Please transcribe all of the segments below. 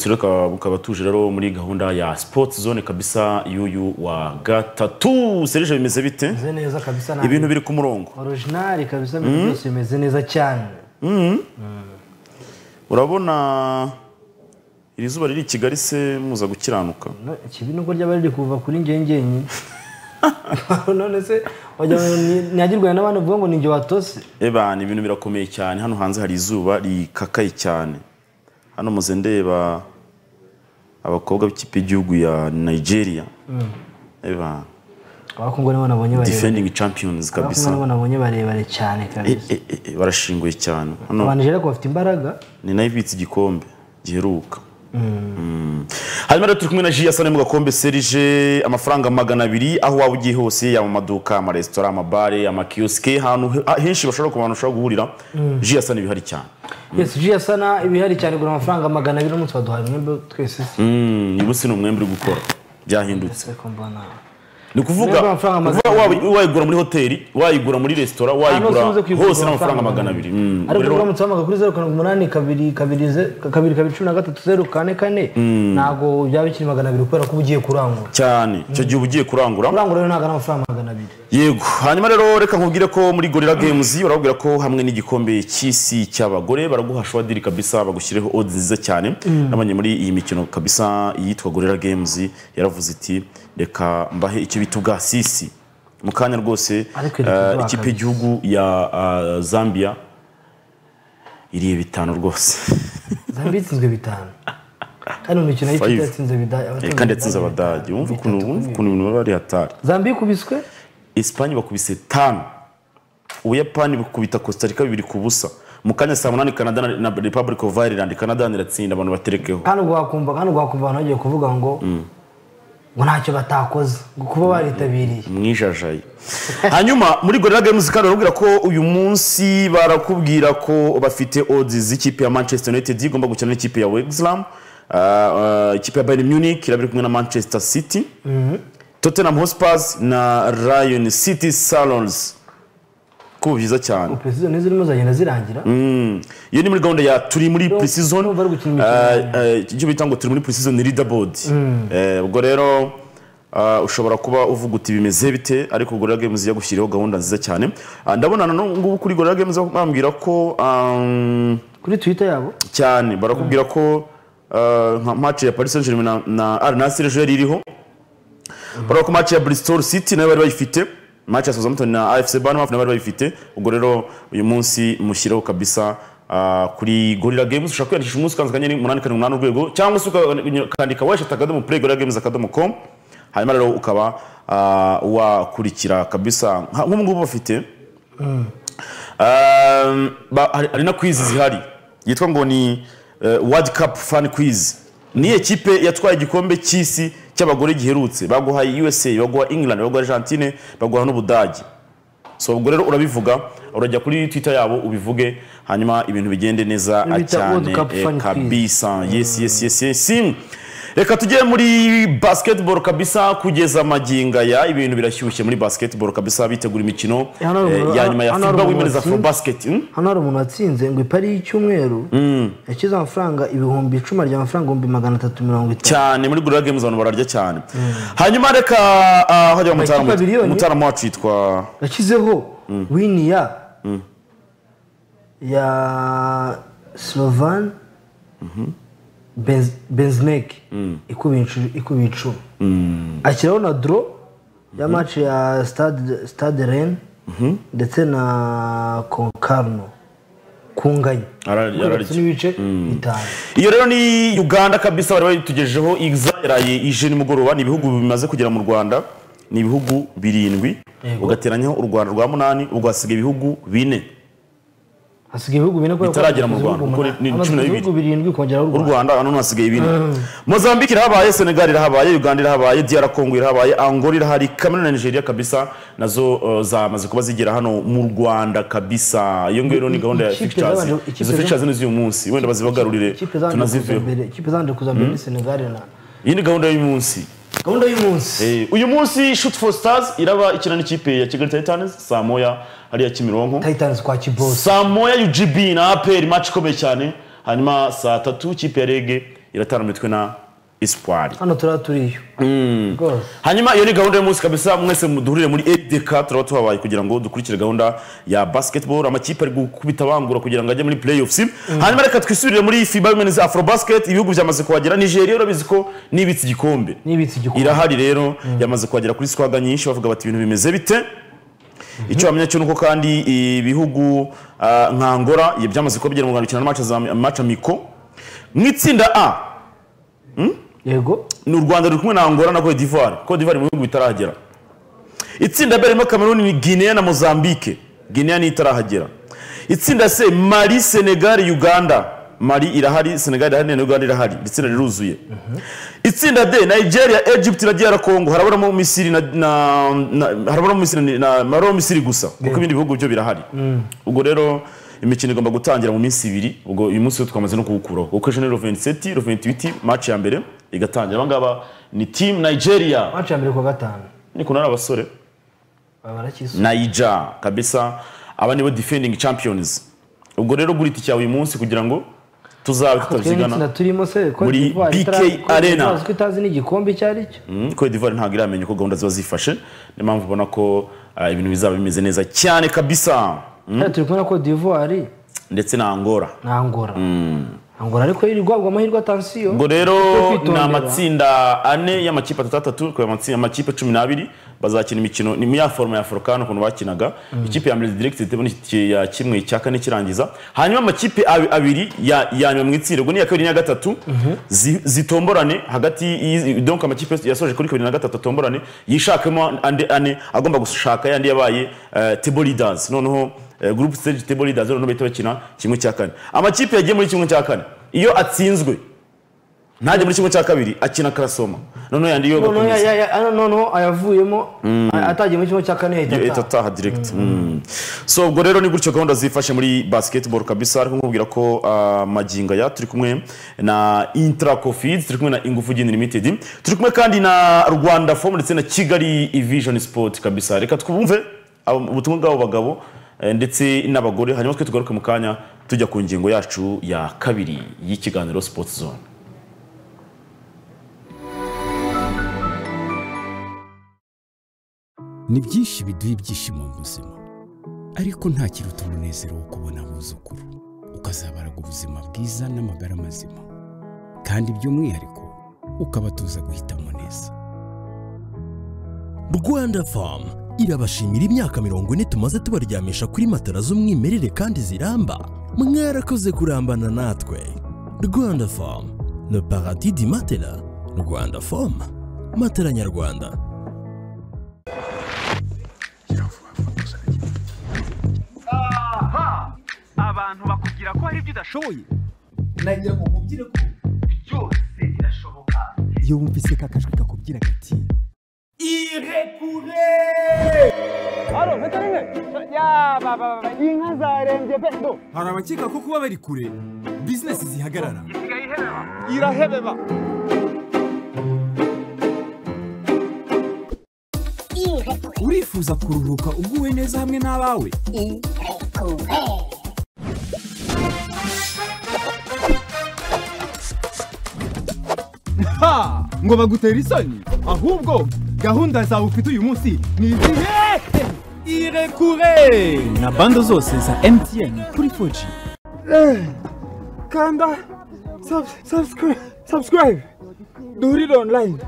umunsi rero ukaba- bukaba tuje rero muri gahunda ya sports zone kabisa y'uyu wa gatatu. Serije bimeze bite? Bimeze neza kabisa ibintu biri ku murongo. Original kabisa ibintu byose bimeze neza cyane. Urabona iri zuba riri i kigali se muza gukiranuka? Ikibi nuko ryaba riri kuva kuri njye njyenyine none se ntihagirwe n'abandi bavuga ngo ni njye watose. Eba ni ibintu birakomeye cyane. Hano hanze hari izuba rikakaye cyane. Hano muze ndeba abakobwa b'ikipe y'igihugu ya nigeria. Eba abakungu nibo nabonye barebare defending champions kabisa. nibo nabonye barebare cyane Eh, kabisa eh, eh, barashinguye cyane. Abantu rero bafite imbaraga? ni na yo ibitse igikombe giheruka. Mm. hanyuma rero turi kumwe na ji yasane mu gakombe serije amafaranga magana abiri aho waba ugiye hose yaba mu maduka amaresitora amabare amakiyosike ahantu he- henshi bashobora ku bantu bashobora guhurira. Ji yasane ibihari cyane. Yes ji yasana ibihari cyane igura amafaranga magana abiri n'umunsi baduhaye umwembe twese Mm, ubu si ni umwembe uri gukora. Byahindutse. Ni ukuvuga wayigura muri hoteli wayigura muri resitora wayigura hose n'amafaranga magana abiri. Mm, ariko uramutse wamaga kuri zeru karindwi umunani kabiri kabiri kabiri kabiri cumi na gatatu zeru kane kane ntabwo byaba bikiri magana abiri kubera ko uba ugiye kurangura. Cyane. Icyo gihe uba ugiye kurangura? Kurangura rero ntabwo ari amafaranga magana abiri. Yego. Hanyuma rero reka nkubwire ko muri gorilla games barababwira ko hamwe n'igikombe cy'isi cy'abagore baraguha shwadiri kabisa bagushyireho odds nziza cyane. Nabonye muri iyi mikino kabisa iyitwa gorilla games yaravuze iti reka mbahe icyo bita ubwasisi mu kanya rwose eh, ikipe y'igihugu ya ah, zambia iriye bitanu rwose. Zambia itsinzwe bitanu. Kandi mu mikino y'ikipe Five. yatsinze Eh, abatsinze kandi yatsinze abadage. Wumva ukuntu ibintu biba bari hatari. Zambia ikubiswe? Espagne bakubise tanu. Ubuyapani bukubita costa rica bibiri ku busa. Mu kanya saa munani canada na, na republic of ireland. Canada iratsinda abantu baterekeho. Kandi wakumva kandi wakumva abantu bagiye kuvuga ngo ngo ntacyo batakoze. Kuba baritabiriye. Mwijajaye hanyuma muri gorilla games kandi barakubwira ko uyu munsi barakubwira ko bafite odds z'ikipe ya manchester united igomba gukina n'ikipe ya wexham Uh, uh, ikipe ya bayern munich iraba iri kumwe na manchester city. Tottenham hotspurs na ryan city salons. Kuba byiza cyane. Precision zirimo zagenda zirangira. Mm. iyo ni muri gahunda ya turi muri precision eh, eh, icyo bita ngo turi muri precision leaderboard Eh, ubwo rero ushobora kuba uvuga uti bimeze bite? Ariko gorilla games yagushyiriyeho gahunda nziza cyane. Ah, ndabona na ngubu kuri gorilla games bambwira ko um, kuri twitter yabo? Cyane. Barakubwira ko ah, nka match ya Paris Saint-Germain na, na Al Nassr ejo yari iriho. Baravuga ko match ya Bristol City na yo bari bayifite. Match ya Southampton na AFC Bournemouth na yo bari bayifite. Ubwo rero uyu munsi mushyiraho kabisa ah, kuri Gorilla Games. Ushaka kwiyandikisha umunsi ukanze akanyenyeri umunani karindwi umunani urwego cyangwa se ukandika washata akadomo play gorilla games akadomo com. Hanyuma rero ukaba ah, wakurikira kabisa. Nka- nk'ubu ngubu bafite Um, hari na quiz zihari. Yitwa ngo ni uh, World Cup Fan Quiz. Niyo kipe yatwaye igikombe cy'isi cy'abagore giherutse baguhaye USA baguha England baguha Argentine baguha n'Ubudage. So ubwo rero urabivuga urajya kuri Twitter yabo ubivuge hanyuma ibintu bigende neza cyane. Eh, kabisa. Yes yes yes yes. Reka tujye muri basketball kabisa kugeza maginga ya ibintu birashyushye muri basketball kabisa bitegura imikino eh, umuntu- ya nyuma ya FIBA watsinze. Basket hmm? hano hari umuntu watsinze ngo ipari y'icyumweru yashyize amafaranga ibihumbi icumi arya amafaranga ibihumbi magana atatu mirongo itanu. Cyane muri Gorilla Games abantu bararya cyane. Hanyuma reka ah, hajya umutaramu wacu yitwa yashyizeho wini ya ya Benz- benzinek ikubiye icumi ashyiraho na doro ya match ya stade stade ren ndetse na konkarno kunganya. Gatatu n'ibice bitanu. Iyo rero ni uganda kabisa bari bayitugejejeho iza yaraye ije nimugoroba. Ni ibihugu bimaze kugera mu rwanda ni ibihugu birindwi. Ugateranyaho u rwanda rwa munani ubwo hasigaye ibihugu bine. Hasigaye ibihugu bine Bitaragera mu Rwanda, kuko ni- ni umunani. cumi na Hamaze bibiri. ibihugu birindwi kongeraho u rwanda hano hasigaye bine. Mozambique irahabaye senegal irahabaye uganda irahabaye dr congo irahabaye angola irahari cameroon na nigeria kabisa nazo uh, zamaze kuba zigera hano mu rwanda kabisa. Iyo ngiyo ni gahunda ya ikipe izo za- ni z'uyu munsi. Wenda bazibagarurire tunaziveho. ikipe zande kuza mbere senegal na iyi ni gahunda y'uyu munsi gahunda y'umunsi. Eh, uyu munsi shoot for stars iraba ikina n'ikipe ya kigali titans saa moya hariya kimironko. Titans kwa kibosi. Saa moya ugb na apr match ikomeye cyane. Hanyuma saa tatu ikipe ya rege iratana mitwe na espoir hano turaba turiyo rwose hanyuma iyo ni gahunda y'umunsi kabisa mwese duhurire muri edk turaba tuhabaye kugira ngo dukurikire gahunda ya basketball amakipe ari gukubita bangura kugira ngo ajye muri playoffs. Hanyuma reka twisubirire muri fiba women's afro basket ibihugu byamaze kuhagera nigeria urabizi ko nibitse igikombe. Irahari rero yamaze kuhagera kuri swaga nyinshi bavuga bati ibintu bimeze bite? Icyo wamenya cyo nuko kandi ibihugu ah, nka iyo byamaze kuba bigera mu Rwanda gukina match amiko mu itsinda A yego. Ni u Rwanda ruri kumwe na Angola na Cote d'Ivoire. Cote d'Ivoire mu bihugu bitarahagera. Itsinda B ririmo Cameroon ni Guinea na Mozambique. Guinea ni itarahagera. Itsinda C Mali Senegal Uganda. Mali irahari Senegal irahari na Uganda irahari. Itsinda riruzuye itsinda D Nigeria Egypt na DR Congo. Haraburamo Misiri na, na, na haraburamo Misiri na, na haraburamo Misiri gusa. Kuko ibindi bihugu byo birahari. Ubwo rero imikino igomba gutangira mu minsi ibiri. Ubwo uyu munsi twamaze no kuwukuraho. Kuko ejo ni 27 28 maci ya mbere igatangira. Aba ngaba ni timu Nigeria. Maci ya mbere kuwa gatanu. Ni kunara abasore Naija kabisa. Aba nibo defending champions. Ubwo rero gura itike yawe uyu munsi kugira ngo tuzabe twebwe tutabyigana turimo se Muri bike BK Arena. ko itazi n'igikombe icyo ari cyo? Mm, Cote d'Ivoire ntabwo iramenya uko gahunda ziba zifashe. Niyo mpamvu ubona ko ah, ibintu bizaba bimeze neza cyane kabisa turi kumwe na Cote d'Ivoire. Ndetse na Angola na Angola Angola ariko iri guhabwa amahirwe atansiyo ngo rero ni amatsinda ane y'amakipe atatu atatu ku amatsinda amakipe cumi n'abiri bazakina imikino ni ya foroma ya forokano ukuntu bakinaga. Ikipe ya mbere direct itebona itike ya kimwe cya kane kirangiza. Hanyuma amakipe abiri ya yanyuma mu itsinda ubwo ni iya kabiri n'iya gatatu -hmm. zitomborane hagati y'izi- donc amakipe yasoje kuri kabiri na gatatu atomborane yishakemo ane agomba gushaka yandi yabaye uh, table leaders. Noneho eh, group stage table leaders noneho bahita bakina kimwe cya kane. Amakipe yagiye muri kimwe cya kane. Iyo atsinzwe ntajya muri kimwe cya kabiri akina karasoma. Noneho yandi yo ya- gakomeza ya- ya- noneho ayavuyemo a- atagiye muri kimwe cya kane yahita ataha. direct. Mm. so ubwo rero ni gutyo gahunda zifashe muri basketball kabisa ariko nkubwira ko ah, magingo aya turi kumwe na intracofids turi kumwe na ingufu gin limited turi kumwe kandi na rwanda form ndetse na kigali vision sport kabisa. Reka twumve abo- ubutumwa bw'abo bagabo eh, ndetse n'abagore hanyuma twe tugaruke mu kanya tujya ku ngingo yacu ya kabiri y'ikiganiro sports zone. Ni byinshi biduha ibyishimo mu buzima ariko nta kiruta umunezero wo kubona abuzukuru ukazabaraga ubuzima bwiza n'amagara mazima. Kandi by'umwihariko ukabatuza guhitamo neza. Rwanda famu irabashimira imyaka mirongo ine tumaze tubaryamisha kuri matara z'umwimerere kandi ziramba mwarakoze kurambana natwe. Rwanda famu le paradis di matela rwanda famu matela nyarwanda. Abantu bakubwira ko hari ibyo udashoboye. Nagira ngo mubwire ko byose birashoboka. Iyo wumvise ka kajwi kakubwira gati inka zarembye pe do hari abakeka ko kuba bari kure bizinesi zihagarara irahebeba urifuza kuruhuka uguwe neza hamwe n'abawe ha! Ngo bagutera isoni ahubwo gahunda zawe ufite uyu munsi ni izihe? Irekure! Na bando zose za mtn kuri 4G kanda subscribe. Duhurire online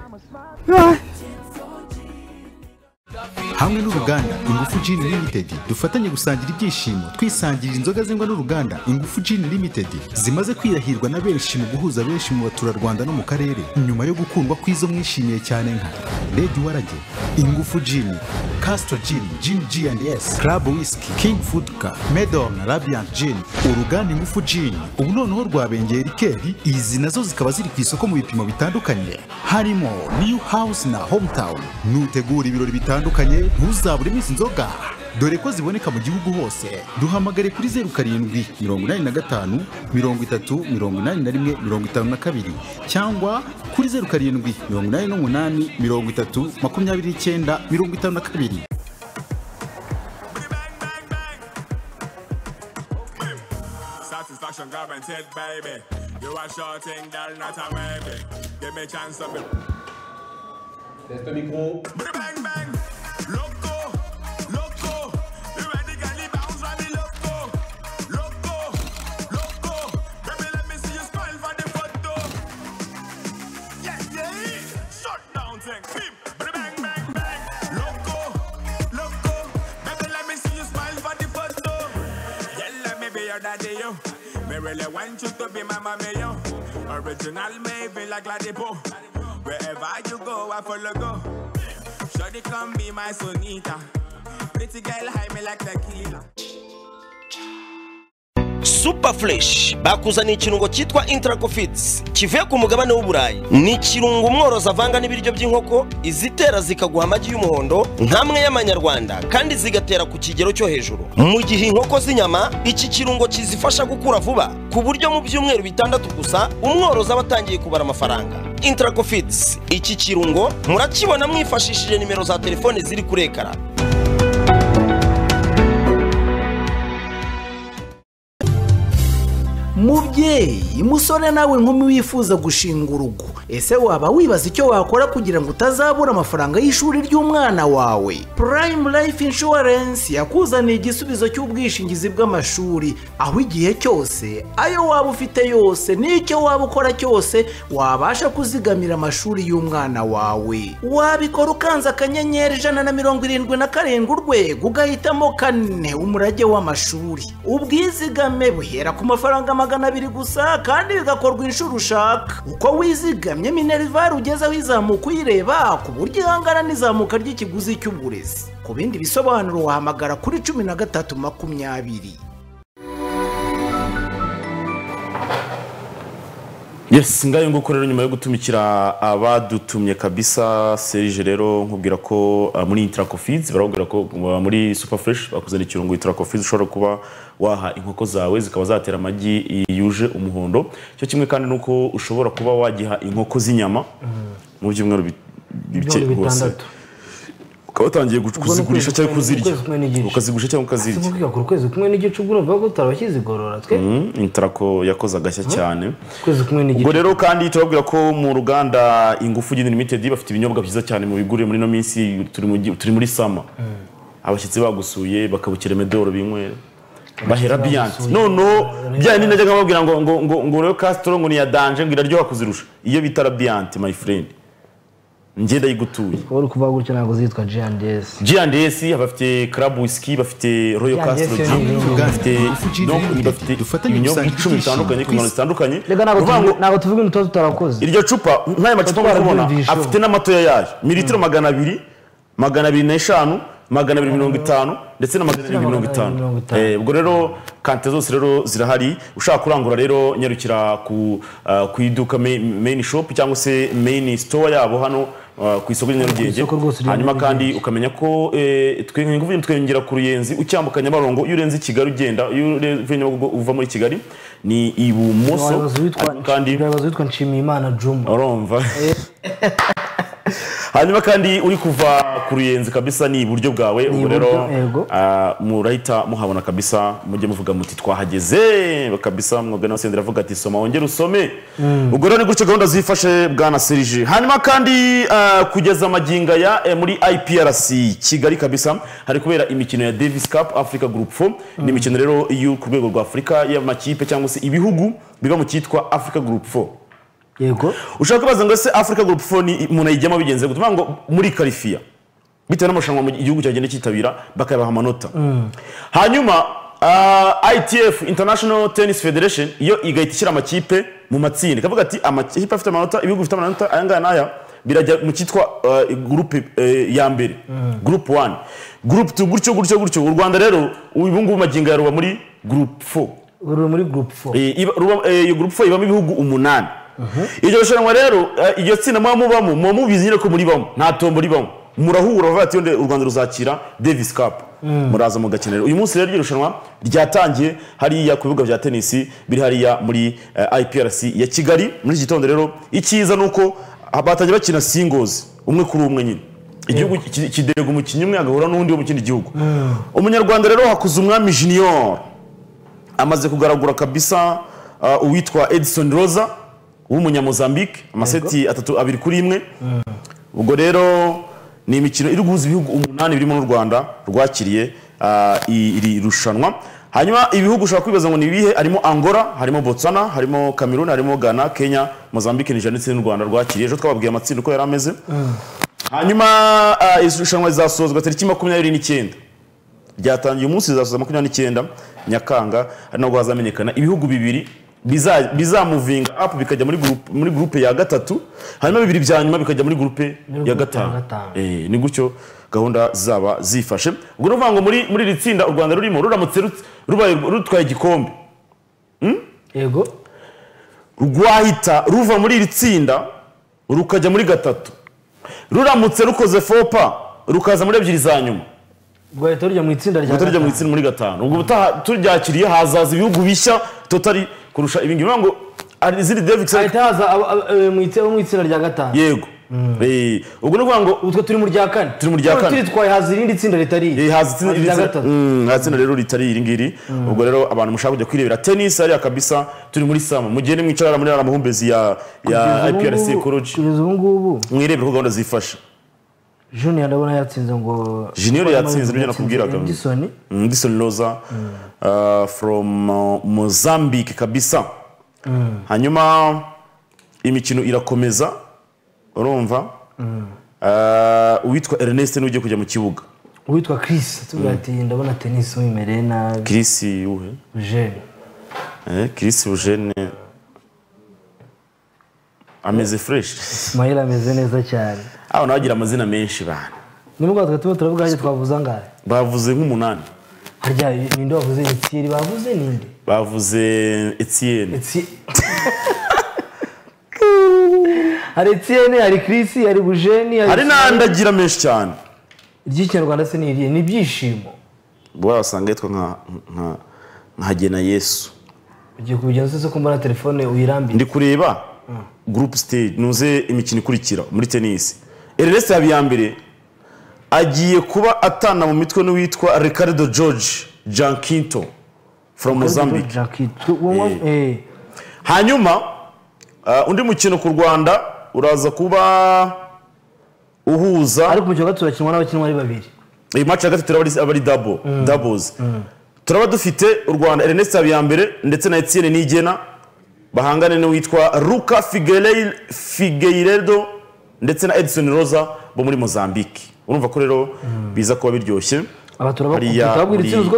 hamwe n'uruganda ingufu Gin Limited dufatanye gusangira ibyishimo. Twisangirira inzoga zengwa n'uruganda ingufu Gin Limited zimaze kwirahirwa na benshi mu guhuza benshi mu baturarwanda no mu karere. Nyuma yo gukundwa kw'izo mwishimiye cyane nka Lady Warage ingufu Gin Castro Gin Gin G&S Club Whisky King Food Car Medon na Radiant Gin uruganda ingufu Gin. Ubu noneho rwabengeye rikeri izi na zo zikaba ziri ku isoko mu bipimo bitandukanye. Harimo New House na Hometown. Nutegura ibirori bitandukanye? Ntuzabure iminsi inzoga dore ko ziboneka mu gihugu hose duhamagare kuri zeru karindwi mirongo inani na gatanu mirongo itatu mirongo inani na rimwe mirongo itanu na kabiri cyangwa kuri zeru karindwi mirongo inani n'umunani mirongo itatu makumyabiri n'icyenda mirongo itanu na kabiri Satisfaction guaranteed, baby. You girl, not a. Give me chance. Bang bang bang, loco, loco. Baby, let me see you smile for the photo. Yeah, let me be your daddy, yo. Me really want you to be my mommy, yo. Original Maven like Gladipo. Wherever you go, I follow go. Shawty come be my sonita. Pretty girl, hide me like tequila. super fresh bakuzaniye ikirungo cyitwa intracofits kivuye ku mugabane w'uburayi ni ikirungo umworozi avanga n'ibiryo by'inkoko izitera zikaguha amagi y'umuhondo nk'amwe y'amanyarwanda kandi zigatera ku kigero cyo hejuru. Mu gihe inkoko z'inyama iki kirungo kizifasha gukura vuba. Ku buryo mu byumweru bitandatu gusa umworozi aba atangiye kubara amafaranga. Intracofits iki kirungo murakibona mwifashishije nimero za telefone ziri kuri ekara mubyeyi musore nawe nkumi wifuza gushinga urugo. Ese waba wibaza icyo wakora kugira ngo utazabura amafaranga y'ishuri ry'umwana wawe? Purayimu layifu inshuwarensi yakuzaniye igisubizo cy'ubwishingizi bw'amashuri. Aho igihe cyose ayo waba ufite yose n'icyo waba ukora cyose wabasha kuzigamira amashuri y'umwana wawe. Wabikora ukanze akanyenyeri ijana na mirongo irindwi na karindwi urwego ugahitamo kane umurage w'amashuri. Ubwizigame buhera ku mafaranga magana abiri gusa kandi bigakorwa inshuro ushaka. Uko wizigamye minerivare ugezeho izamuka uyireba ku buryo ihangana n'izamuka ry'ikiguzi cy'uburezi. Ku bindi bisobanuro wahamagara kuri cumi na gatatu makumyabiri. Yes ngayo nguko rero nyuma yo gutumikira abadutumye kabisa serije rero nkubwira ko uh, muri intracofids barakubwira ko uh, muri super fresh bakuzana ikirungo intracofids ushobora kuba waha inkoko zawe zikaba zatera amagi yuje umuhondo. Cyo kimwe kandi nuko ushobora kuba wagiha inkoko z'inyama mu byumweru bi- bike bitandatu. Ukaba watangiye kuzigurisha ukwezi cyangwa kuzirya. ukwezi ukazigurisha cyangwa ukazirya. Tuvuga ku kwezi kumwe n'igice ubwo urumva ko tutabakizigorora twe. Mm, intrako yakoze agashya cyane. Ukwezi ubwo rero kandi turababwira ko mu ruganda ingufu Gin limited bafite ibinyobwa byiza cyane mu bigure muri ino minsi turi muri sama abashyitsi bagusuye bakabukira medoro binywera. Bahera biyanti noneho bya bindi najyaga babwira ngo ngo ngo ngo rero kasitoro ngo ni iya danje ngo iraryoha kuzirusha. Iyo bita rabiyanti my friend. Njye ndayigutuye uri kuvuga gutyo ntabwo zitwa G&S G&S bafite club whisky bafite royal G&S castro yo gin ni ibintu bafite ibinyobwa icumi bitandukanye ku ngano zitandukanye ntabwo tuvuga- tuba tutarakoze iryo cupa nk'aya macupa muri kubona afite n'amatoya yayo. Mililitiro magana abiri magana abiri n'eshanu magana abiri mirongo itanu ndetse na magana arindwi mirongo itanu. Eh, ubwo rero kante zose rero zirahari. Ushaka kurangura rero nyarukira ku ku iduka main main shop cyangwa se main store yabo hano ku isoko rya Nyarugenge isoko rwose rya hanyuma kandi ukamenya ko eh, twengera ku ruyenzi ucyambuka nyabarongo iyo urenze i kigali ugenda iyo uvuye nyabarongo uva muri kigali ni ibumoso. Kandi umuyobozi witwa Nshimiyimana Juma urumva. hanyuma kandi uri kuva ku ruyenzi kabisa ni iburyo bwawe ubwo rero ah, murahita muhabona kabisa mujye muvuga muti twahageze. Kabisa mwogana wasendera avuga ati soma wongere usome. Ubwo rero ni gutyo gahunda zifashe bwana serije hanyuma kandi ah, kugeza amaginga ya eh, muri iprc kigali kabisa hari kubera imikino ya davis cup africa group 4 ni imikino rero yo ku rwego rwa afurika y'amakipe cyangwa se ibihugu biba mu cyitwa africa group 4 yego. Ushaka kubaza ngo ese africa group 4 ni umuntu ayijyamo bigenze gute? Tuvuga ngo muri karifiya bitewe n'amarushanwa igihugu cyagenda cyitabira bakabaha amanota. Hanyuma ah, ITF International Tennis Federation iyo igahita ishyira amakipe mu matsinda. Ikavuga ati amakipe afite amanota ibihugu bifite amanota aya ngaya n'aya birajya mu cyitwa uh, gurupe eh, ya mbere. Gurupe 1 gurupe 2 gutyo gutyo gutyo. U Rwanda rero ubu ngubu magingo ya ruba muri gurupe 4 uri muri group 4 Eh, ruba- eh, iyo gurupe 4 ibamo ibihugu umunani. Iryo rushanwa rero eh, iryo tsinda muba mubamo muba mubizi nyine ko muribamo nta tombo ribamo murahura bavuga ati "Yonde u rwanda ruzakira davis cup. Muraza mugakenera uyu munsi rero iryo rushanwa ryatangiye hariya ku bibuga bya tenisi biri hariya muri eh, iprc ya kigali. Muri iki gitondo rero icyiza ni uko batangiye bakina singozi umwe kuri umwe nyine. Igihugu ki- kidega umukinnyi umwe agahura n'undi wo mu kindi gihugu. Umunyarwanda rero hakuze umwami junior. Amaze kugaragura kabisa uh, uwitwa edison rosa. W'umunyamozambique amaseti atatu abiri kuri imwe. Ubwo rero ni imikino iri guhuza ibihugu umunani birimo n'u rwanda rwakiriye ah, iri rushanwa. Hanyuma ibihugu ushobora kwibaza ngo ni ibihe? Harimo angola harimo botswana harimo cameroon harimo ghana kenya mozambique nigeria ndetse n'u rwanda rwakiriye. Ejo twababwiye amatsinda uko yari ameze. Hanyuma ah, iri rushanwa rizasozwa tariki makumyabiri n'icyenda. Ryatangiye umunsi rizasoza makumyabiri n'icyenda nyakanga. Ari nabwo hazamenyekana ibihugu bibiri bizamuvinga apu bikajya muri gurupe ya gatatu hanyuma bibiri bya nyuma bikajya muri gurupe ya gatanu. Eh, ni gutyo gahunda zaba zifashe. Ubwo ni ukuvuga ngo muri muri iri tsinda u rwanda rurimo ruramutse rutwaye igikombe. Yego. Rwahita ruva muri iri tsinda rukajya muri gatatu. Ruramutse rukoze fopa rukaza muri ebyiri za nyuma. Rwahita rujya mu itsinda rya gatanu. muri gatanu. Ubwo turyakiriye hazaza ibihugu bishya totari kurusha ibingibi bivuga ngo hari izindi davis hahita haza abo- abo mu itsinda rya gatanu. Yego. Eh, ubwo ni ukuvuga ngo utwo turi mu rya kane. Turi mu rya kane. turitwaye haza irindi tsinda ritari iri. Eh, haza itsinda rya itsinda- gatatu Mm, haza itsinda rero ritari iri ngiri. Ubwo rero abantu mushaka kujya kwirebera tennis hariya kabisa turi muri sama. Mugende mwicara muri ara mahumbezi ya IPRC ecology kugeza ubu ngubu. Mwirebere uko gahunda zifashe junior ndabona yatsinze ngo Junior yatsinze, ni byo nakubwiraga. edison. Mm, Edison Loza uh, from uh, Mozambique kabisa. Hanyuma imikino irakomeza urumva? Uh, uwitwa Ernest ni we ugiye kujya mu kibuga. Uwitwa chris tubwira ati ndabona tennis wimereye nabi. Chris uhe? Jene eh, Chris Eugene. Ameze fresh. Ismail ameze neza cyane. Aho nawe agira amazina menshi bana. Nibwo twe tuba turavuga hajya twavuze angahe? Bavuze nk'umunani. Harya ninde wavuze etieri bavuze ninde? Bavuze Etienne. Eti- hari etienne hari chris hari bujeni hari n'andi agira menshi cyane. Iry'ikinyarwanda se ni irihe? Ni ibyishimo. Ubwo wasanga yitwa nka Yesu. Ugiye kubigenza se ko mbona telefone uyirambye ndi kureba group stage nuze imikino ikurikira muri tennis Ernest Habiyambere agiye kuba atana mu mitwe n'uwitwa Ricardo George Jankinto from Mozambique. Eh, hanyuma uh, undi mukino ku Rwanda uraza kuba uhuza ariko umukino gatatu urakinwa n'abakinnyi ari babiri. Iyi match ya gatatu iraba ari- aba ari double doubles turaba dufite u Rwanda Ernest Habiyambere ndetse na Etienne Nigena bahangane n'uwitwa Luca Figueire- Figueiredo ndetse na Edson Rosa bo muri Mozambique. Urumva ko rero biza kuba biryoshye. Hariya turababwira itsinda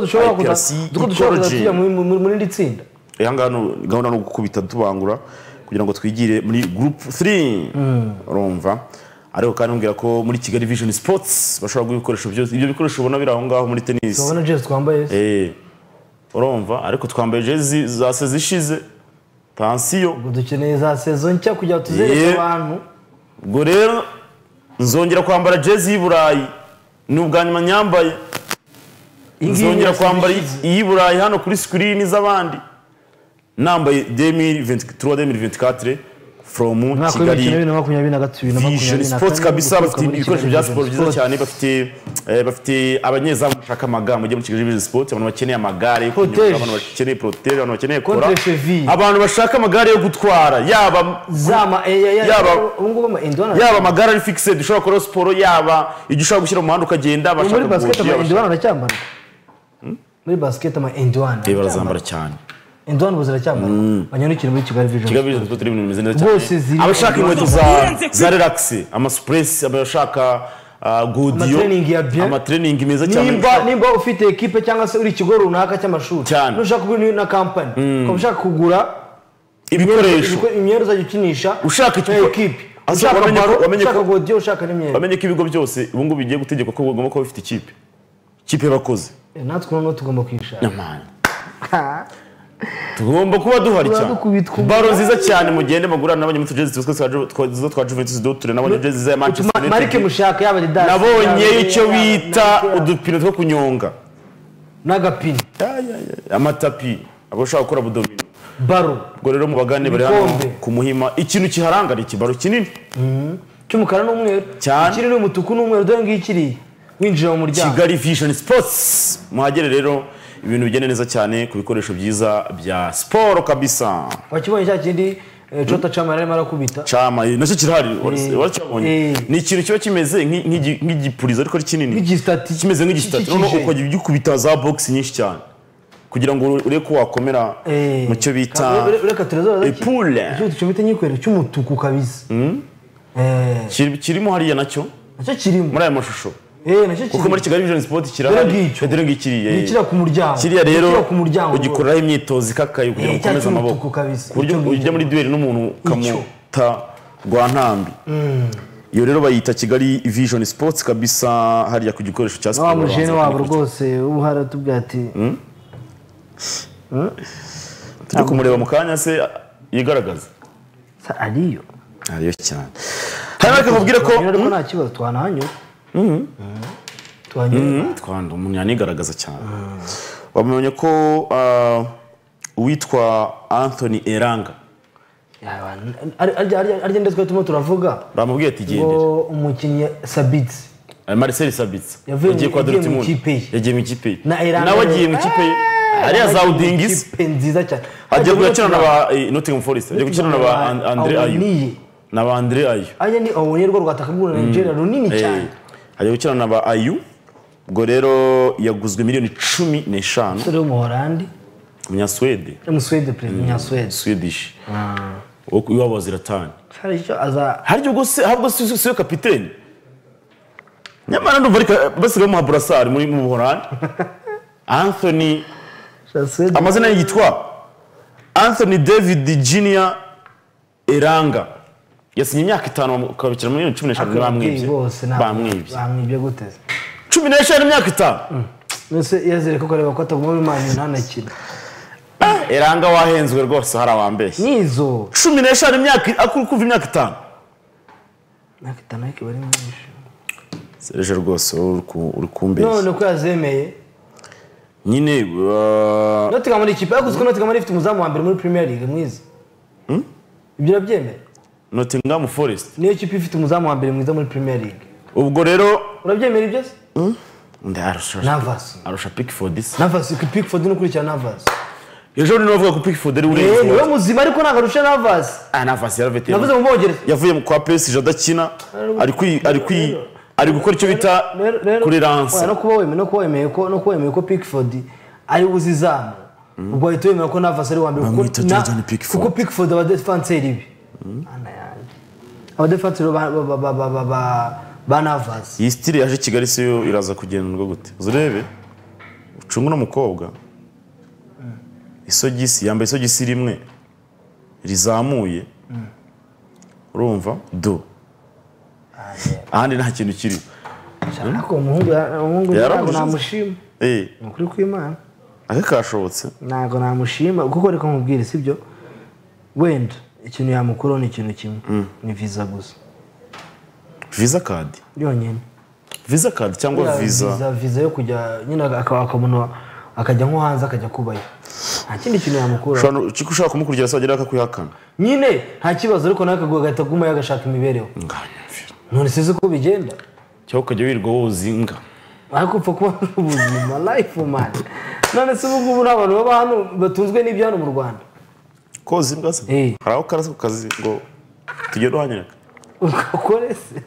uko dushobora tujya muri- iri tsinda. Aha ngaha gahunda ni ugukubita tubangura kugira ngo twigire muri group 3 urumva? Ariko kandi mbwira ko muri Kigali Vision Sports bashobora guha ibikoresho byose. Ibyo bikoresho ubona biri aho ngaho muri tennis. Turabona jezi twambaye Eh, urumva? Ariko twambaye jezi za se zishize tansiyo ubwo dukeneye za sezo nshya kugira ngo tuzereke abantu. Ubwo rero nzongera kwambara jezi y'i burayi. Ni ubwa nyuma nyambaye. Nzongera kwambara iy'i burayi hano kuri sikirini z'abandi. Nambaye 2023 from umwaka w'imikino kigali bibiri makumyabiri na Sports kane kabisa bafite muri ibikoresho Kigali bya siporo byiza cyane bafite eh, bafite abanyezamu bashaka amaga mujye muri Kigali Vision Sports abantu bakeneye amagare abantu bakeneye protege abantu bakeneye kora. Abantu bashaka amagare yo gutwara yaba eh, ya- ya- Yaba- ama amagare ari fixed ushobora gukora siporo yaba ibyo ushobora gushyira mu muhanda ukagenda muri bashaka basket ama godiyo, endwana aracyambara. Muri basket ama Eh, barazambara cyane. Endwana ubu ziracyambara banyarukire muri Kigali Vision. Kigali Vision Sports ibintu bimeze neza cyane. abashaka inkweto za za relax amasupuresi abashaka ah, godiyo amatraining meza cyane. Nimba ufite ekipe cyangwa se uri ikigo runaka cy'amashuri Cyane. nushaka kugura na kampani ukaba ushaka kugura ibikoresho. ibiko- imyenda uzajya ukinisha Ushaka ekipe Asa, ushaka wamenye baro wamenye ushaka godiyo ushaka n'imyenda. bamenye ko ibigo byose ubu ngubu bigiye gutegekwa ko bagomba kuba bifite ikipe. Ikipe y'abakozi. Eh, natwe noneho tugomba kwishaka Nyamara. tugomba kuba duhari cyane. baro nziza cyane mugende mugurane nabonye mu tujezi twa Juventus doture nabonye jezi za Manchester Ma- marike mushaka yaba Adidas nabonye icyo bita udupine two kunyonga. N'agapine. Amatapi. Abashaka gukora budomino. Baro ubwo rero mu bagane bari hano ku muhima ikintu kiharanga ni ikibaro kinini. Cy'umukara n'umweru. Cyane. ikiri n'umutuku n'umweru. Dore ngiki kiriya. Winjira mu muryango. Kigali vision sports. Muhagere rero ibintu bigenda neza cyane ku bikoresho byiza bya siporo kabisa. Wakibonye cya kindi eh, cota camara arimo arakubita. Cama eh, na cyo kirahari. Eh, waracyabonye eh. ni ikintu kiba kimeze nk'i- nk'igi- nk'igipurizo ariko ari kinini. Nk'igisitati kimeze nk'igisitati noneho ukajya ugikubita za box nyinshi cyane. Kugira ngo urebe ko wakomera mu cyo bita epule icyo ducomete nyikwere? Cy'umutuku kabisa. Kiri- kirimo hariya na cyo? Nacyo kirimo. Muri aya mashusho. Kuko kirimo muri kigali sport Dore kirahari dore ngikiriya eh. Gikira ku muryango. kiriya rero ugikoreraho imyitozo ikakaye kugira ngo Eh, cya ukomeze amaboko. ku buryo ujya muri duel n'umuntu ukamuta rwa ntambi iyo rero bayita kigali vision sports kabisa hariya ku gikoresho cya na wa siporo mujene wabo rwose ubu haratubwira ati tujye kumureba mu kanya se yigaragaza. "Sa- ariyo. Ariyo cyane. Hanyuma reka nkubwire ko nta kibazo twanahanyura tuhanyura Mhm, twanda umuntu yanigaragaza cyane. Wamenye ko ah, uwitwa anthony eranga. Yaba, ari- ari- ari- arya ndetse twari turimo turavuga? Bamubwiye ati gendera ngo umukinnyi sabitsi Eh, Yavuye mu- yagiye kwa ye. yagiye mu ikipe ye. Na Eranga nawe agiye mu ikipe ye. Eh, hariya za yagiye mu Udingis ikipe nziza cyane. Agiye gukina na ba Nottingham Forest. Agiye gukina na ba An- Andre Awoniyi. na ba Andre Ayew. Aya ni awoniye rwo rwataka rwa Nigeria runini Eh, cyane. Agiye gukina na ba Ayew ubwo rero yaguzwe miliyoni cumi n'eshanu. Umusore w'umuholandi umunyaswede. Umuswede perezida umunyaswede. Swedish. Wo ku- iwabo wa Zlatan. Hari icyo aza harya ubwo se ahubwo si we kapiteni. Nyamara ndumva ariko basigaye bamuha burasari muri mu buholandi anthony amazina ye yitwa anthony david junior eranga. Yasinye imyaka itanu ukabikira miliyoni cumi n'eshanu bamwibye bamwibye bamwibye guteze cumi n'eshanu imyaka itanu mbese yazere ko kareba ko ataguma mu imana ntanakina eranga wahenzwe rwose hari abambeshyi n'izo cumi n'eshanu imyaka akuru kuva imyaka itanu imyaka itanu ariko iba ari myinshi sereje rwose uri ku- uri kumbeshya none ko yazemeye nyine Nottingham ni ikipe uziko Nottingham ifite umuzamu wa mbere muri Premier League mwiza ibyo urabyemera nottingham forest. Niyo kipe ifite umuzamu wa mbere mwiza muri Premier League? Ubwo rero urabyemera ibyo se? Undi arusha Navas. Arusha pickford se Navas Pickford n'ukurikira Navas. Ejo bundi navuga ko pickford ari urenze ni we muzima ariko ntabwo arusha Navas. Ah navasi yaravete navuze mu Bwongereza. Yavuye mu kwa PSG adakina. Ari kwi ari gukora icyo bita lance. No kuba wemeye no kuba wemeye ko no kuba wemeye ko Pickford ari buzi izamu. Ubwo wahita wemera ko Navas ari uwa mbere. Kuko Bamwita na- Jordan Pickford. Abadefanseri ba Navas iyi style yaje i kigali se yo iraza kugendwa gute? Uzurebe ucunga uno mukobwa isogisi yambaye isogisi rimwe. Rizamuye. Urumva? Do. Ahandi nta kintu kiriho. Umuhungu ya- umuhungu ntabwo namushima. Eh. Ni ukuri kw'Imana ake kashobotse. Ntabwo namushima. Kuko reka nkubwire sibyo? Wenda. Ikintu yamukuraho ni ikintu kimwe. Ni visa gusa. Visa card? Yonyine. Visa card cyangwa visa visa? Yo kujya nyine aka- akabona akajya nko hanze akajya kubayo nta kindi kintu yamukuraho ushobora kumukurikira se wagera akakwihakana nyine nta kibazo ariko nawe agahita agumayo agashaka imibereho. None sizi uko bigenda? Cyangwa ukajya wirirwa wozinga ariko upfa kuba ubuzima life man. None se ubu ngubu nta bantu baba hano batunzwe n'ibyo hano mu rwanda. Se Eh. hari aho karasa ku kazi ngo tugende uhanyereka ugakore se?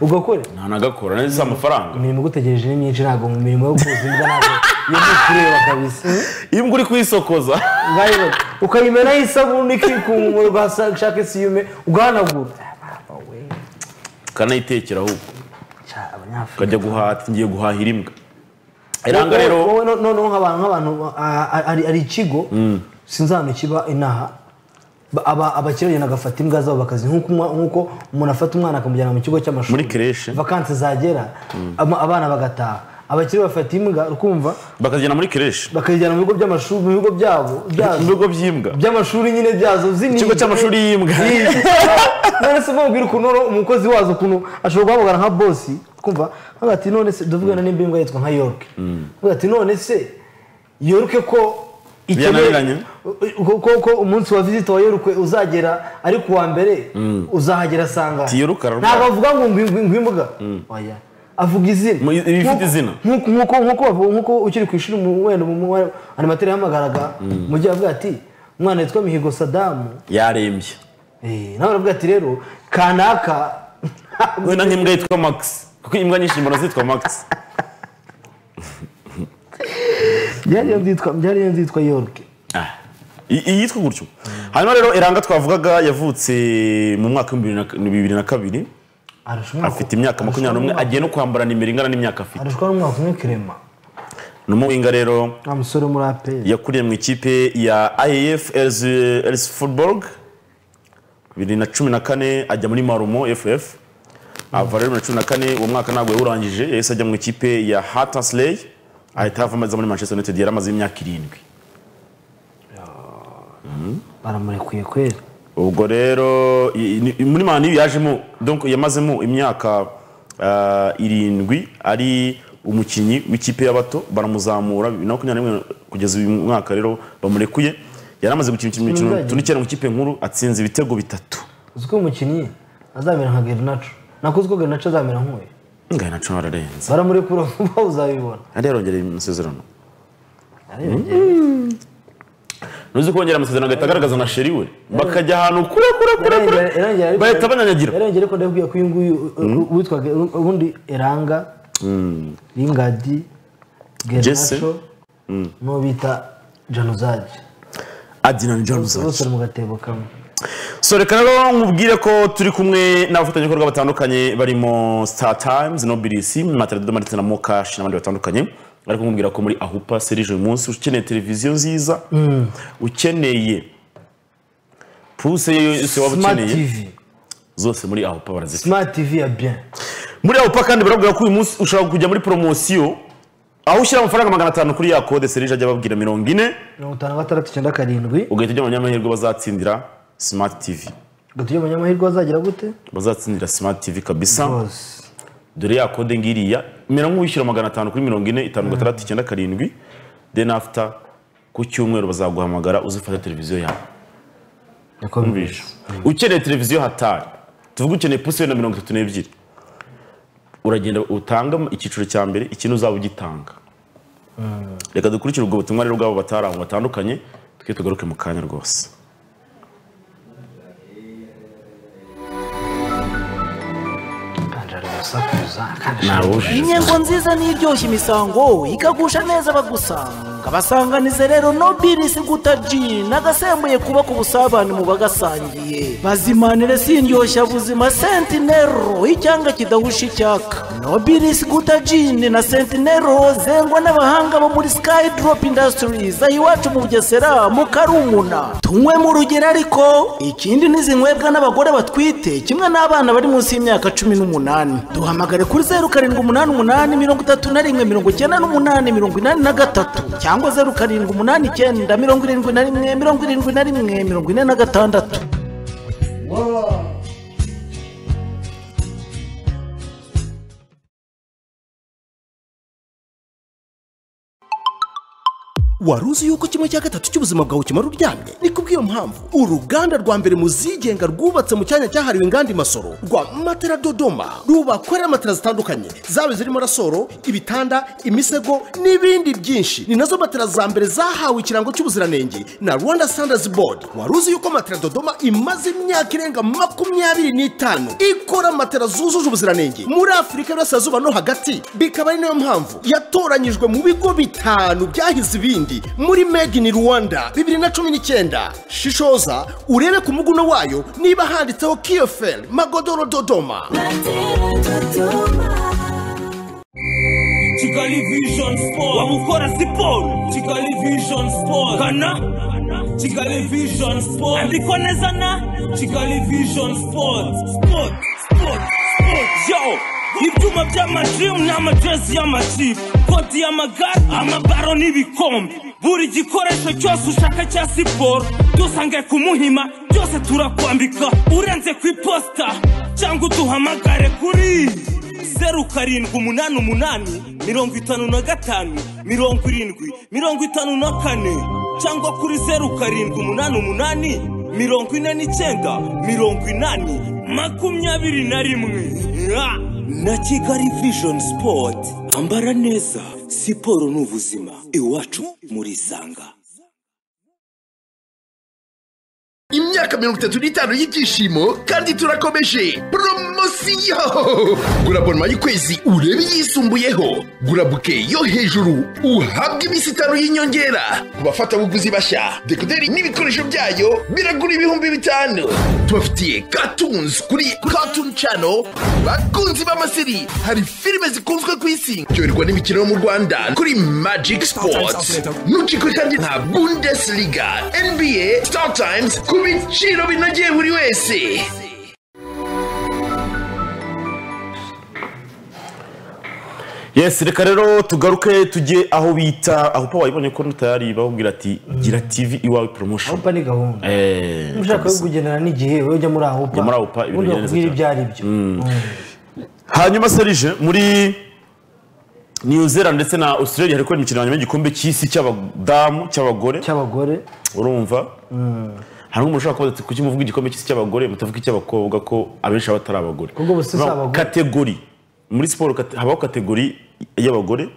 Ugakore nta nagakora neza amafaranga. Imirimo igutegereje ni myinshi ntabwo mu mirimo yo koza imbwa ntabwo iyo ni kureba kabisa. Iyo imbwa uri kuyisokoza ngayo ukayimenaho isabune ikikumura ugashaka isiyume ugahanagura ukanayitekera ahubwo ukajya guhata ngiye guhahira imbwa. Iranga rero noneho nk'abantu hari ikigo sinzi ahantu kiba inaha. Ba- aba- abakire bagenda bagafata imbwa zabo bakazi nk'uko umuntu afata umwana akamujyana mu kigo cy'amashuri. Muri creche. Vakansi zagera. Ama- abana bagataha. Abakire bafata imbwa ukumva bakazijyana muri creche. Bakayijyana mu bigo by'amashuri mu bigo byabo mu bigo by'imbwa. By'amashuri nyine byazo ikigo cy'amashuri y'imbwa. None se mubwira ukuntu umukozi wazo ukuntu ashobora guhamagara nka bosi kumva ati none se duvugana nimba imbwa yitwa nka york. Avuga ati none se york ko Byananiranye? ko- ko ko umunsi wa visita wa york uzagera ari ku wa mbere uzahagera asanga Ati, York ararwara. ntabwo avuga ngo ngwi- ngwi- ngwi imbwa oya. Avuga izina. Nk'uko- izina. nk'uko ukiri ku ishuri mu- wenda mu animateri yahamagaraga. Mu gihe avuga ati umwana witwa mihigo sadamu. Yarembye. Eh, nawe aravuga ati rero kanaka. Wenda nk'imbwa yitwa max. Kuko imbwa nyinshi mbona zitwa max. byariyo byitwa byariyo byitwa york. Ah, iyitwa gutyo. Hanyuma rero eranga twavugaga yavutse mu mwaka w'ibihumbi bibiri na- kabiri. Afite imyaka makumyabiri n'umwe agiye no kwambara nimero ingana n'imyaka afite. Arushwa n'umwaka umwe kirema. Ni umuwinga rero nta musore muri aperi yakuriye mu ikipe ya IAF Elfsborg bibiri na cumi na kane ajya muri Marumo FF ava rero bibiri na cumi na kane uwo mwaka ntabwo yawurangije yahise ajya mu ikipe ya Hattersley. Ahita ava amaze muri Manchester United yari amaze imyaka irindwi. Baramurekuye kweri. Ubwo rero muri mani yajemo yamazemo imyaka ah, irindwi ari umukinnyi w'ikipe y'abato baramuzamura bibiri na makumyabiri n'imwe kugeza uyu mwaka rero bamurekuye. Yari amaze gukina imikino cyane mu ikipe nkuru atsinze ibitego bitatu. Uzi ko umukinnyi azamera nka gerinaco nakuzi ko gerinaco azamera nk'uyu. Ngahe naco bararenze baramurekura vuba uzabibona ari yarongereye amasezerano. Ntuzi kongera amasezerano agahita agaragaza na sheri we. Bakajya ahantu kure kure kure kure. bahita banyanyagira. Yarongera ariko ndababwira ko uyu nguyu uh, witwaga ubundi eranga ringadi Jesse. gerinaco n'uwo bita janozaji adinan jones bose bari mu gatebo kamwe. So reka rero nkubwire ko turi kumwe n'abafatanyabikorwa batandukanye barimo star times nobilisi materadodo ndetse na mokashi n'abandi batandukanye. Ariko nkubwira ko muri ahupa serije uyu munsi ukeneye televiziyo nziza ukeneye puse yose waba ukeneye zose muri ahupa barazifite. Smart tv ya bien. Muri ahupa kandi barabwira ko uyu munsi ushobora kujya muri poromosiyo aho ushyira amafaranga magana atanu kuri ya kode serije ajya ababwira mirongo ine. Mirongo itanu gatandatu icyenda karindwi. Ugahita ujya mu banyamahirwe bazatsindira smart tv gatujye mu banyamahirwe bazagira gute? Bazatsindira smart tv kabisa. Dore ya kode ngiriya mera nk'uwishyura magana atanu kuri mirongo ine itanu gatandatu icyenda karindwi. Then after ku cyumweru bazaguhamagara uzifata televiziyo yawe. Wumvishe? ukeneye televiziyo hatari. Tuvuge ukeneye pusi wenda mirongo itatu n'ebyiri. Uragenda utanga icyiciro cya mbere ikintu uzaba ugitanga. Reka dukurikire ubwo butumwa rero bw'abo batari aho batandukanye twe tugaruke mu kanya rwose. Kandi ntawujije inyengo nziza n'iryoshya imisango ikagusha neza abagusanga basanganize rero nobilisi guta ji n'agasembuye kubaka ubusabane mu bagasangiye. Bazimanire sindyoshya buzima sentinero icyanga kidahusha icyaka. Nobilisi guta jini na sentinero zengwa n'abahanga bo muri sky drop industries. Aho iwacu mu bugesera mu karumuna. Tunywe mu rugero ariko ikindi n'izinywebwa n'abagore batwite kimwe n'abana bari munsi y'imyaka cumi n'umunani. Duhamagare kuri zeru karindwi umunani umunani mirongo itatu na rimwe mirongo icyenda n'umunani mirongo inani na gatatu. Cyangwa zeru karindwi umunani icyenda mirongo irindwi na rimwe mirongo irindwi na rimwe mirongo ine na gatandatu. Wari uzi yuko kimwe cya gatatu cy'ubuzima bwawe kimara uryamye. Ni kubw'iyo mpamvu uruganda rwa mbere mu zigenga rwubatse mu cyanya cyahariwe ingandi masoro rwa matera dodoma. Rubakorera matera zitandukanye zaba zirimo rasoro ibitanda imisego n'ibindi byinshi. Ni nazo matera za mbere zahawe ikirango cy'ubuziranenge na rwanda standards board. Wari uzi yuko matera dodoma imaze imyaka irenga makumyabiri n'itanu ikora matera zujuje ubuziranenge muri afurika y'uburasirazuba no hagati. Bikaba ari nayo mpamvu yatoranyijwe mu bigo bitanu byahize ibindi muri made in rwanda. Bibiri na cumi n'icyenda. Shishoza urebe ku muguno wayo niba handitseho kiyoferi magodoro dodoma. Kigali vision sport. Wamukora ukora siporo kigali vision sport. Kana? Kigali vision sport. Andikwa neza na kigali vision sport. Sport sport sport. Yo ibyuma by'amajimu n'amajezi y'amakipe kodi y'amagare amabaro n'ibikombe. Buri gikoresho cyose ushaka cya siporo dusange ku muhima byose turakwambika. Urenze ku iposita cyangwa uduhamagare kuri zeru karindwi umunani umunani mirongo itanu na gatanu mirongo irindwi mirongo itanu na kane cyangwa kuri zeru karindwi umunani umunani mirongo ine n'icyenda mirongo inani makumyabiri na rimwe! Na kigali vision sport ambara neza siporo ni ubuzima. Iwacu murisanga imyaka mirongo itatu n'itanu y'ibyishimo kandi turakomeje. Poromosiyo gura bonoma y'ukwezi urebe iyisumbuyeho. Gura buke yo hejuru uhabwe iminsi itanu y'inyongera. Ku bafatabuguzi bashya dekoderi n'ibikoresho byayo biragura ibihumbi bitanu. Tubafitiye katunzi kuri katuni cano bakunzi b'amasiri hari filime zikunzwe ku isi. Byoherwa n'imikino yo mu rwanda kuri magic sports. Ntucikwe kandi nta bundesliga nba star times ku biciro binogeye buri wese. Yes reka rero tugaruke tujye aho bita aho pa wayibonye ko tayari bakubwira ati gira tv iwawe promotion. Ahupa ni gahunda. Eh, ushaka kugendana n'igihe wowe ujya muri ahupa Jya muri ibintu ubundi bigenda bakubwira neza ibyo ari byo hanyuma serije muri new zealand ndetse na australia hari kubera imikino ya nyuma y'igikombe cy'isi cy'abadamu cy'abagore. Cy'abagore. Urumva? Hari umuntu ushobora ati kuki muvuga igikombe cy'isi cy'abagore mutavuga icy'abakobwa ko abenshi baba atari abagore? Kategori. Muri siporo habaho kategori y'abagore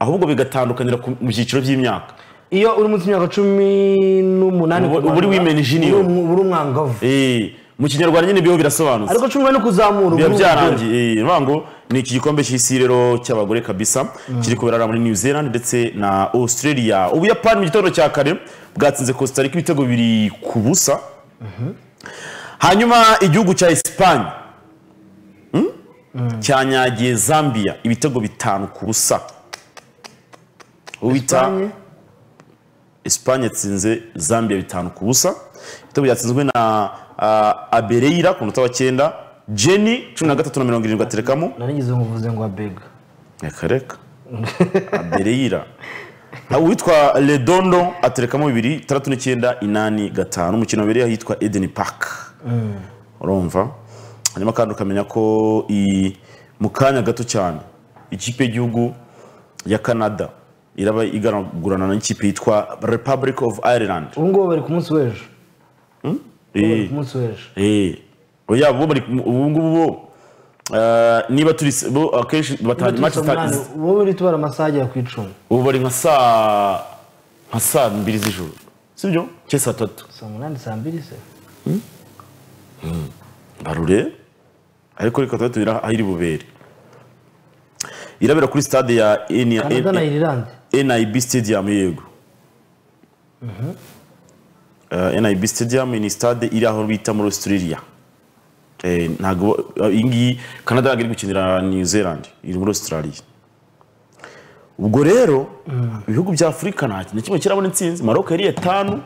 ahubwo bigatandukanira mu byiciro by'imyaka. Iyo uri munsi y'imyaka cumi n'umunani ubu uri junior. uri umu- uri umwangavu. Eh, mu kinyarwanda nyine biho birasobanutse. Ariko cumi n'umunani kuzamura biba byarangiye. Eh, ngo ni iki gikombe cy'isi rero cy'abagore kabisa. Kiri kubera muri new zealand ndetse na australia. Ubuyapani mu gitondo cya kare bwatsinze costa rica ibitego bibiri ku busa. Hanyuma igihugu cya esipanye cyanyagiye zambia ibitego bitanu ku busa. Espagne, esipanye yatsinze zambia bitanu ku busa. Ibitego byatsinzwe na uh, abereira ku munota wa cyenda jenny cumi na gatatu na mirongo irindwi aterekamo narigize ngo uvuze ngo abega. Reka reka. Abereira. Uwitwa redondo aterekamo bibiri itandatu n'icyenda inani gatanu. Umukino wabereye ahitwa eden park. Urumva? Hanyuma kandi ukamenya ko i- mu kanya gato cyane ikipe y'igihugu ya canada iraba igaragurana n'ikipe yitwa republic of ireland. Ubu ngubu bari ku munsi w'ejo. Eh, ku munsi w'ejo eh. oya bo bari ubu ngubu eh, niba turi bo akenshi batangira match umunani sta- wowe uri tubara amasaha agera ku icumi ubu bari nka saa nka saa mbiri z'ijoro sibyo cyangwa saa tatu saa munani saa mbiri se barure ariko reka tube tubira aho iri bubere irabera kuri stade ya NIB stadium yego Eh, NIB stadium ni stade iri aho bita muri Australia. Eh, ntabwo eh, iyi ngiyi Canada ntabwo iri gukinira New Zealand iri muri Australia. Ubwo rero ibihugu bya Afurika nta kintu kimwe kirabona intsinzi Maroc yari etanu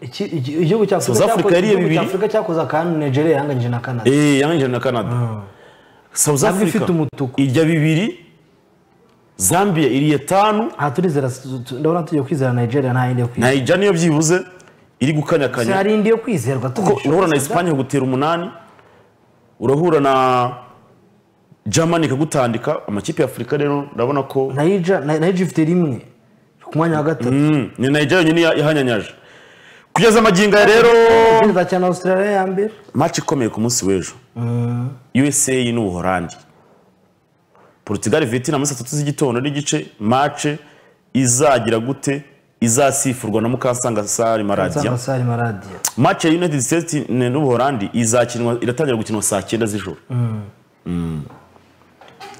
Iki- iki- igihugu cya South Afurika yariye bibiri. Afurika cyakoze akantu Nigeria yanganyije na Canada. Eh, yanganyije na Canada. South Ntabwo Africa irya bibiri. Zambia iri etanu aha turizera ndabona tugiye kwizera Nigeria nta yindi yo kwizera Naija niyo byibuze iri gukanyakanya hari indi yo kwizerwa urahura na Espagne ikagutera umunani urahura na Germany ikagutandika amakipe ya Afurika rero ndabona ko Niger ifite rimwe ku mwanya wa gatatu. Mm, ni Nigeria yonyine ya- yahanyanyaje. Kugeza amagingo rero match ikomeye ku munsi w'ejo. USA n'Ubuholandi Portugal Vietnam saa tatu z'igitondo n'igice. Match izagira gute? Izasifurwa na Mukansanga Sari Sari Maradia match ya United States n'Ubuholandi izakinwa iratangira gukinwa saa cyenda z'ijoro. Mm.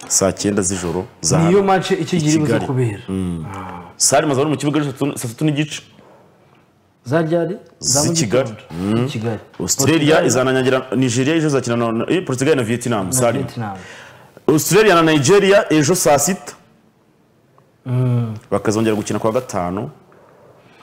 saa cyenda z'ijoro za niyo hano match icyo i gihe ibuze kubera. Sari maze ari mu kibuga saa tatu- n'igice. Za ryari za z'i Kigali. Mm. Australia izananyagira Nigeria ejo izakina na eh, Portugal na Vietnam na Sari Australia na Nigeria ejo saa sita. Bakazongera gukina kwa gatanu.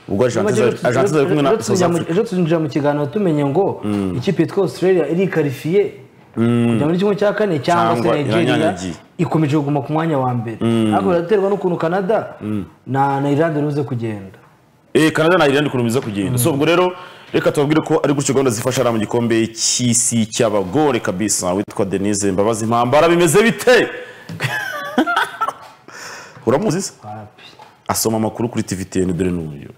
Ubwo Argentine Argentine ari kumwe na South Africa ejo tuzinjira mu kiganiro tumenye ngo ikipe yitwa Australia irikarifiye kujya muri kimwe cya kane cyangwa se Nigeria ikomeje kuguma ku mwanya wa mbere. Ariko biraterwa n'ukuntu Canada na na Ireland biruze kugenda. Eh, Canada na Ireland ukuntu biza kugenda. So ubwo rero reka tubabwire ko ari gutyo gahunda zifasha ari mu gikombe cy'isi cy'abagore kabisa witwa Denise Mbabazi Mpambara. Bimeze bite? Uramuzi se? Asoma amakuru kuri TVTN dore n'uyu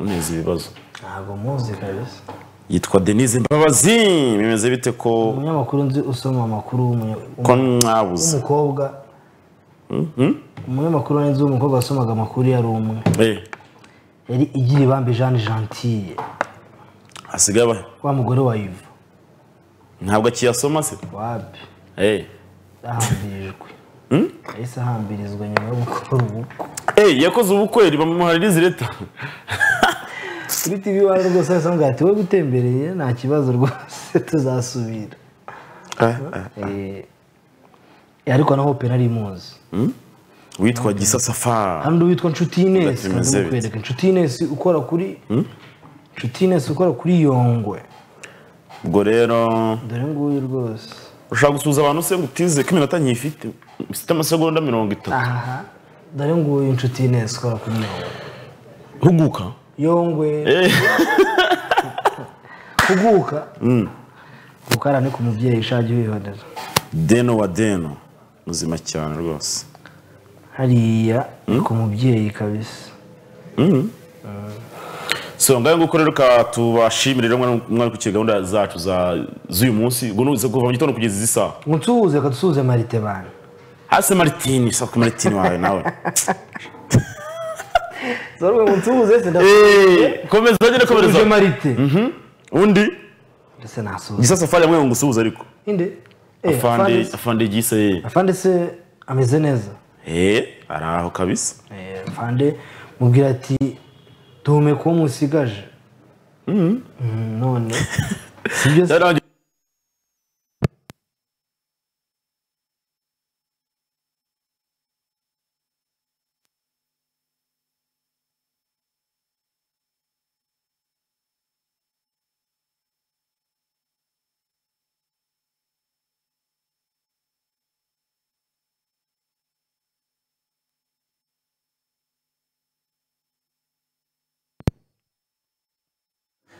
uneza ibibazo ntabwo muzi kabisa yitwa denise mbabazi. Bimeze bite ko umunyamakuru nzi usoma amakuru ko mwabuze w'umukobwa. Mhm. umunyamakuru nzi w'umukobwa wasomaga amakuru yari umwe. Eh, yari igira ibambe jeanne gentille. Hasigaye aba- wa mugore wa iva ntabwo akiyasoma se? Wapi Eh. yahambirijwe Hmm? yahise ahambirizwa nyuma yo gukora ubukwe. Eh, yakoze ubukwe. Bamuhaririza leta kuri tv iwawe rwose amubwira ati wowe gutembereye nta kibazo rwose tuzasubira. Eh, ariko naho opera ari imuzi witwa gisa safari hano witwa nshuti ines. Bimeze kandi bite? mukwereka nshuti ines ukora kuri nshuti ines ukora kuri yongwe. Ubwo rero dore nguyu rwose. Ushaka gusuhuza abantu se ngo utize ko iminota nkifite mfite amasegonda mirongo itatu. Aha. Dore nguyu nshuti ines ukora kuri yongwe. Huguka. Yongwe. Kuguka huguka Mm. gukarane ku mubyeyi ushaje wihorera deno wa deno. Muzima cyane rwose. Hariya ni ku mubyeyi kabisa. Mhm. so ngaye nguko rero tubashimire rero mwana ku gahunda zacu za z'uyu munsi. Ngo kuva mu gitondo kugeza izi saha nsuhuze ka dusuhuze marite bana hasi maritini sa ku maritini wawe nawe zorwe ngo nsuhuze Eh, komeza ugende komereza Nsuhuje marite Mhm. undi ndetse nasuhuze gisa safari yamwe ngo usuhuze ariko inde Eh, afande afande gisa ye afande se ameze neza eh ari aho kabisa Eh, afande mubwira ati duhumeka uwo musigaje Mm, none sibyo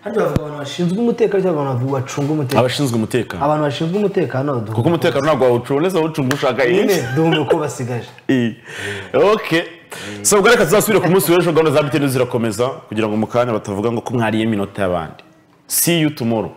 hano bavuga abantu bashinzwe umutekano cyangwa abantu bacunga umutekano? Abashinzwe umutekano. Abantu bashinzwe umutekano kuko umutekano ntabwo wawucunga wawucunga ushaka nyine duhumeka uko basigaje. Okay so ubwo reka tuzasubire ku munsi w'ejo gahunda za biteni zirakomeza kugira ngo mu kanya batavuga ngo ko mwariye iminota y'abandi. See you tomorrow.